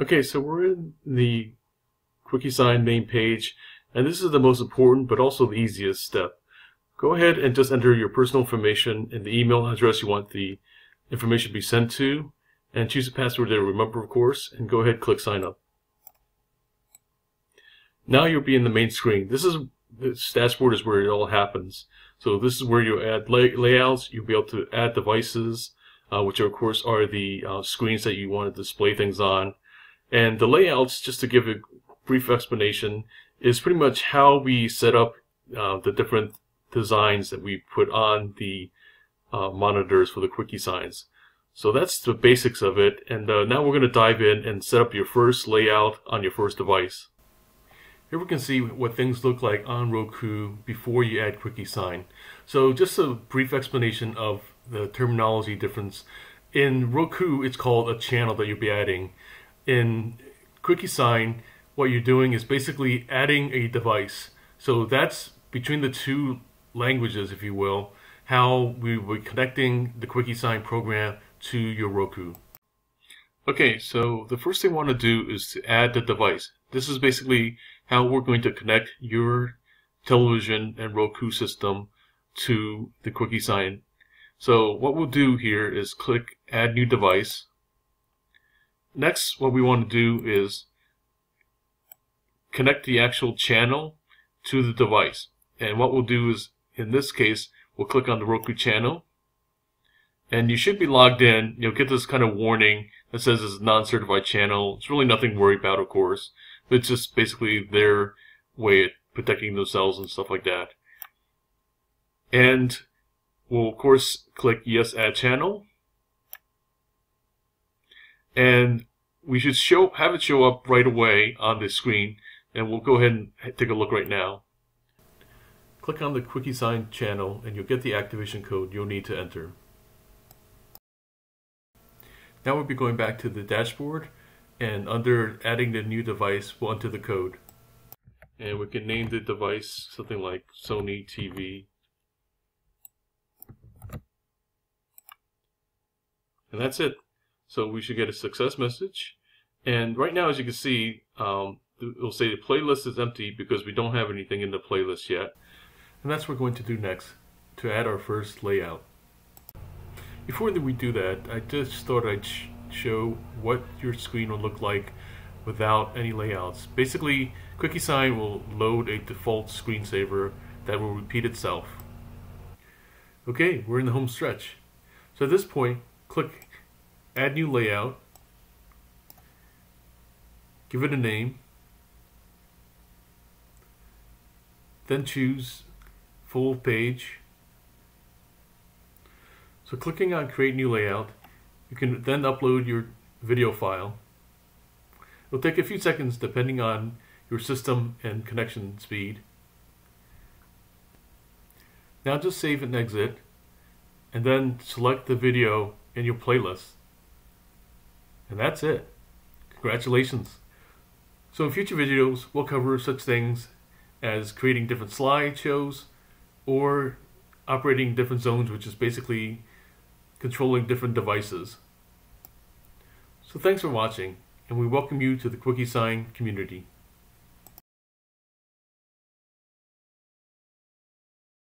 Okay, so we're in the Quickesign main page, and this is the most important but also the easiest step. Go ahead and just enter your personal information and the email address you want the information to be sent to, and choose a password to remember, of course, and go ahead and click sign up. Now you'll be in the main screen. This is this dashboard is where it all happens. So this is where you add lay layouts. You'll be able to add devices, uh, which are, of course are the uh, screens that you want to display things on. And the layouts, just to give a brief explanation, is pretty much how we set up uh, the different designs that we put on the uh, monitors for the Quickesigns. So that's the basics of it. And uh, now we're going to dive in and set up your first layout on your first device. Here we can see what things look like on Roku before you add Quickesign. So just a brief explanation of the terminology difference. In Roku, it's called a channel that you'll be adding in Quickesign, what you're doing is basically adding a device. So that's between the two languages, if you will, how we were connecting the Quickesign program to your Roku. Okay, so the first thing I want to do is to add the device. This is basically how we're going to connect your television and Roku system to the Quickesign. So what we'll do here is click Add New Device. Next, what we want to do is connect the actual channel to the device. And what we'll do is, in this case, we'll click on the Roku channel. And you should be logged in. You'll get this kind of warning that says it's a non-certified channel. It's really nothing to worry about, of course. It's just basically their way of protecting themselves and stuff like that. And we'll, of course, click Yes, Add Channel and we should show have it show up right away on the screen and we'll go ahead and take a look right now. Click on the Quickesign channel and you'll get the activation code you'll need to enter. Now we'll be going back to the dashboard and under adding the new device we'll enter the code. And we can name the device something like Sony TV. And that's it. So we should get a success message. And right now, as you can see, um, it'll say the playlist is empty because we don't have anything in the playlist yet. And that's what we're going to do next to add our first layout. Before we do that, I just thought I'd sh show what your screen will look like without any layouts. Basically, Quickesign will load a default screensaver that will repeat itself. Okay, we're in the home stretch. So at this point, click add new layout, give it a name, then choose full page. So clicking on create new layout, you can then upload your video file. It'll take a few seconds depending on your system and connection speed. Now just save and exit and then select the video in your playlist. And that's it. Congratulations. So in future videos, we'll cover such things as creating different slideshows or operating different zones, which is basically controlling different devices. So thanks for watching, and we welcome you to the Quickesign community.